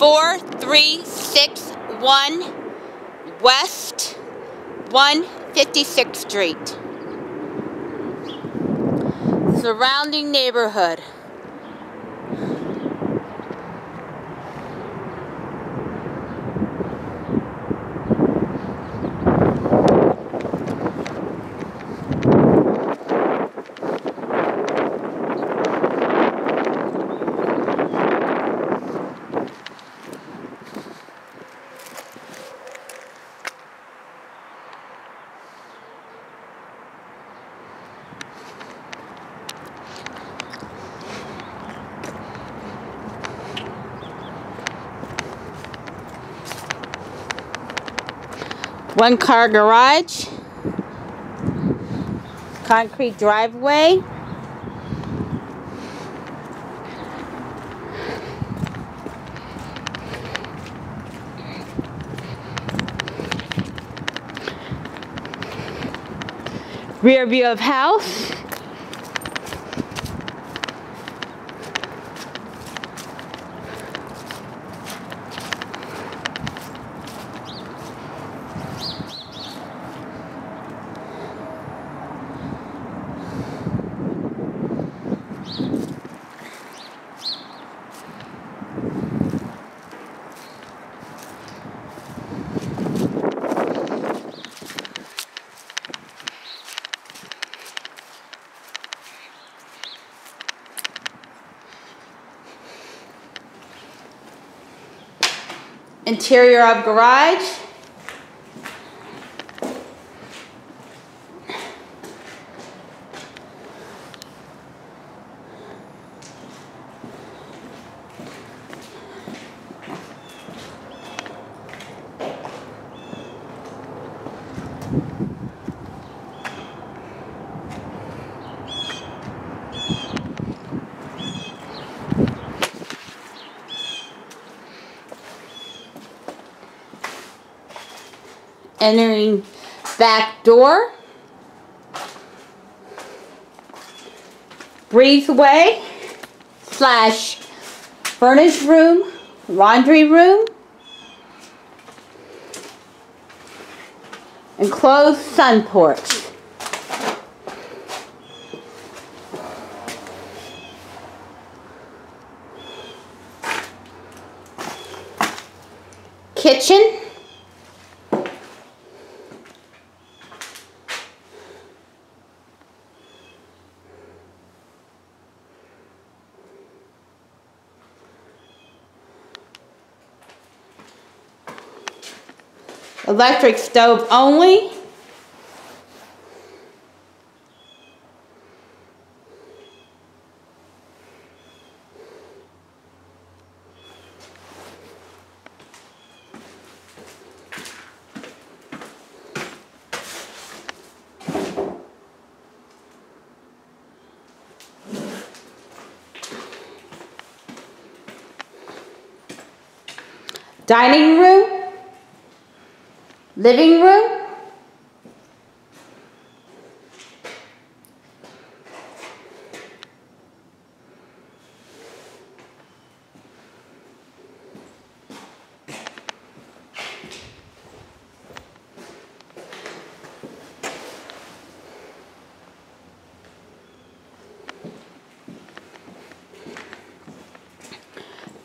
4361 West 156th Street. Surrounding neighborhood. One car garage. Concrete driveway. Rear view of house. Interior of garage. Entering back door. Breezeway slash furnished room, laundry room, enclosed sun porch. Kitchen. Electric stove only. Dining room. Living room.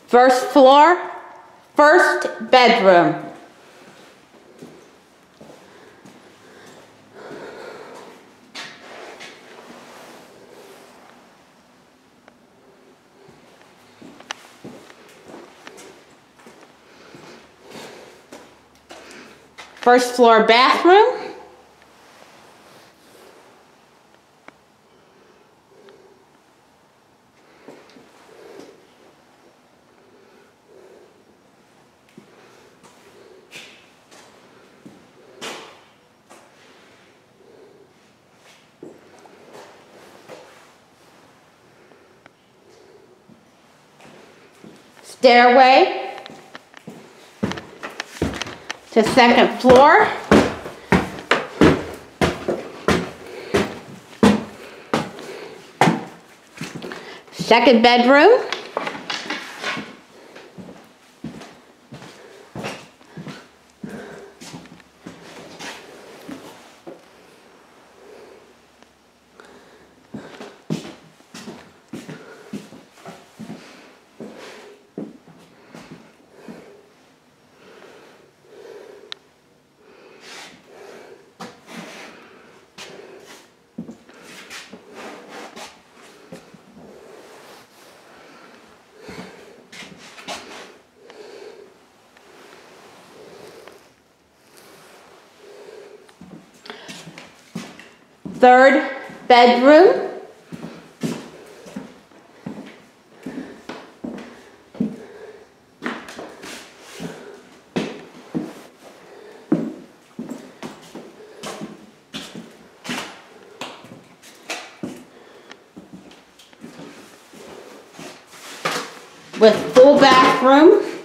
First floor, first bedroom. First floor bathroom. Stairway to second floor. Second bedroom. Third bedroom, with full bathroom,